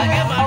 I got my